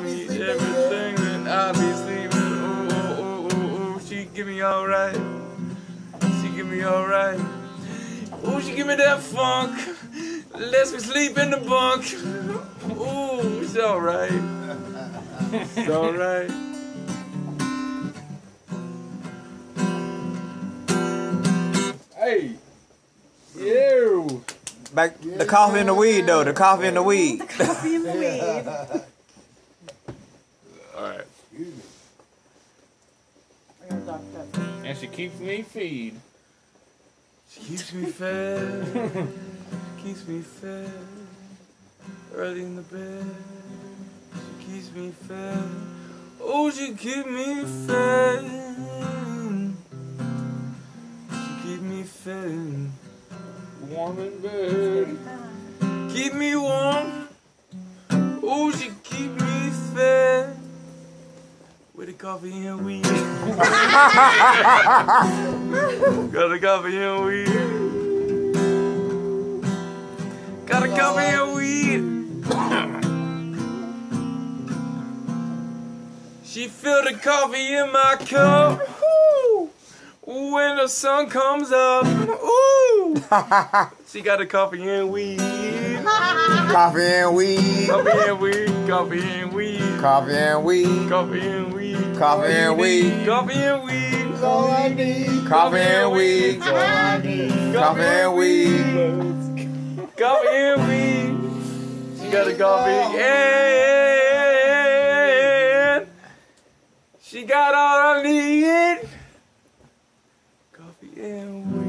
I'll me everything that I'll be sleeping. Ooh, ooh, ooh, ooh, ooh. She give me alright. She give me alright. Ooh, she give me that funk. Lets me sleep in the bunk. Ooh, it's alright. It's alright. Hey. You. Back the coffee and the weed though. The coffee and the weed. The Coffee and the weed. Alright. I got Dr. Pepper. And she keeps me feed. She keeps me fed. keeps me fed. Early in the bed. She keeps me fed. Oh, she keep me fed. She keep me fed. Warm in bed. Keep me warm. With the coffee and weed. Got a coffee and weed. Got a coffee and weed. she filled the coffee in my cup. When the sun comes up. Ooh. she got a coffee and weed. Coffee and weed. Coffee and weed. Coffee and weed. Coffee and weed. Coffee and weed. Coffee and weed. Coffee and weed. All I need. Coffee and weed. All I need. Coffee and weed. Coffee and weed. She got a coffee and she got all I need. Coffee and weed.